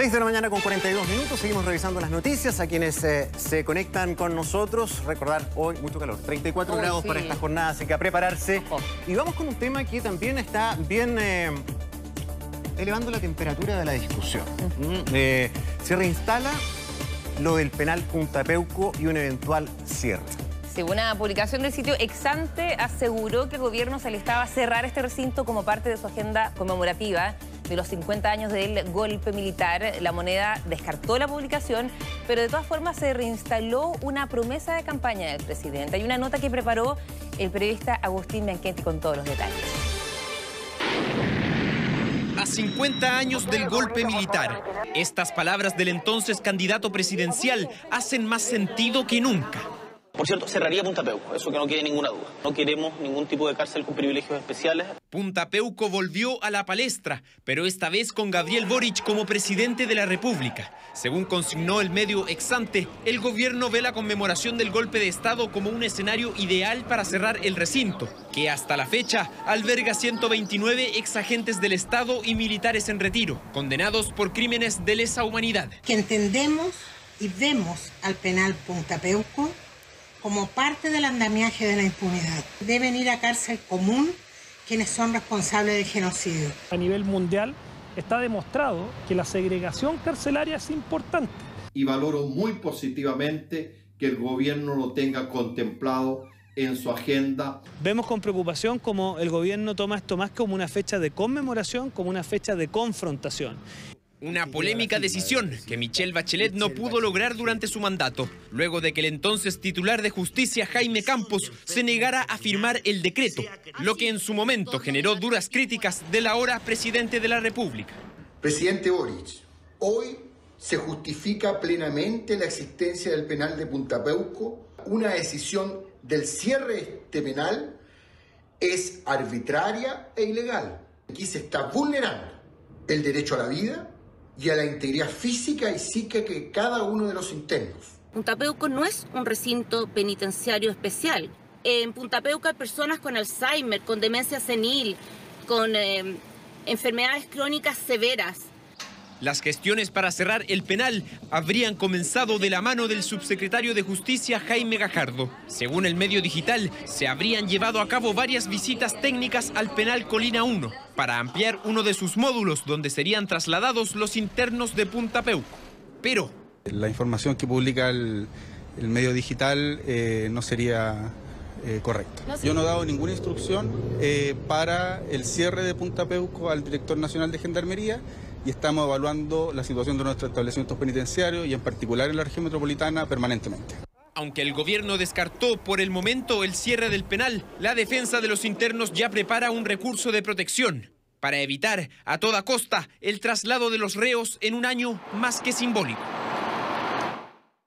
6 de la mañana con 42 minutos, seguimos revisando las noticias. A quienes eh, se conectan con nosotros, recordar hoy mucho calor, 34 Uy, grados sí. para esta jornada, así que a prepararse. Y vamos con un tema que también está bien eh, elevando la temperatura de la discusión. Eh, se reinstala lo del penal Punta Peuco y un eventual cierre. Sí, una publicación del sitio Exante aseguró que el gobierno se alistaba a cerrar este recinto como parte de su agenda conmemorativa de los 50 años del golpe militar. La moneda descartó la publicación, pero de todas formas se reinstaló una promesa de campaña del presidente. Hay una nota que preparó el periodista Agustín Bianchetti con todos los detalles. A 50 años del golpe militar, estas palabras del entonces candidato presidencial hacen más sentido que nunca. Por cierto, cerraría Punta Peuco, eso que no quede ninguna duda. No queremos ningún tipo de cárcel con privilegios especiales. Punta Peuco volvió a la palestra, pero esta vez con Gabriel Boric como presidente de la República. Según consignó el medio Exante, el gobierno ve la conmemoración del golpe de Estado como un escenario ideal para cerrar el recinto, que hasta la fecha alberga 129 exagentes del Estado y militares en retiro, condenados por crímenes de lesa humanidad. que entendemos y vemos al penal Punta Peuco como parte del andamiaje de la impunidad. Deben ir a cárcel común quienes son responsables del genocidio. A nivel mundial está demostrado que la segregación carcelaria es importante. y valoro muy positivamente que el gobierno lo tenga contemplado en su agenda. Vemos con preocupación como el gobierno toma esto más como una fecha de conmemoración, como una fecha de confrontación. Una polémica decisión que Michelle Bachelet no pudo lograr durante su mandato, luego de que el entonces titular de justicia Jaime Campos se negara a firmar el decreto, lo que en su momento generó duras críticas del ahora presidente de la República. Presidente Boric, hoy se justifica plenamente la existencia del penal de Punta Peuco. Una decisión del cierre de este penal es arbitraria e ilegal. Aquí se está vulnerando el derecho a la vida y a la integridad física y psíquica de cada uno de los internos. Punta Peuco no es un recinto penitenciario especial. En Punta Peuco hay personas con Alzheimer, con demencia senil, con eh, enfermedades crónicas severas. Las gestiones para cerrar el penal habrían comenzado de la mano del subsecretario de Justicia Jaime Gajardo. Según el medio digital, se habrían llevado a cabo varias visitas técnicas al penal Colina 1 para ampliar uno de sus módulos donde serían trasladados los internos de Punta Peuco. Pero La información que publica el, el medio digital eh, no sería eh, correcta. Yo no he dado ninguna instrucción eh, para el cierre de Punta Peuco al director nacional de Gendarmería y estamos evaluando la situación de nuestros establecimientos penitenciarios y en particular en la región metropolitana permanentemente. Aunque el gobierno descartó por el momento el cierre del penal, la defensa de los internos ya prepara un recurso de protección para evitar a toda costa el traslado de los reos en un año más que simbólico.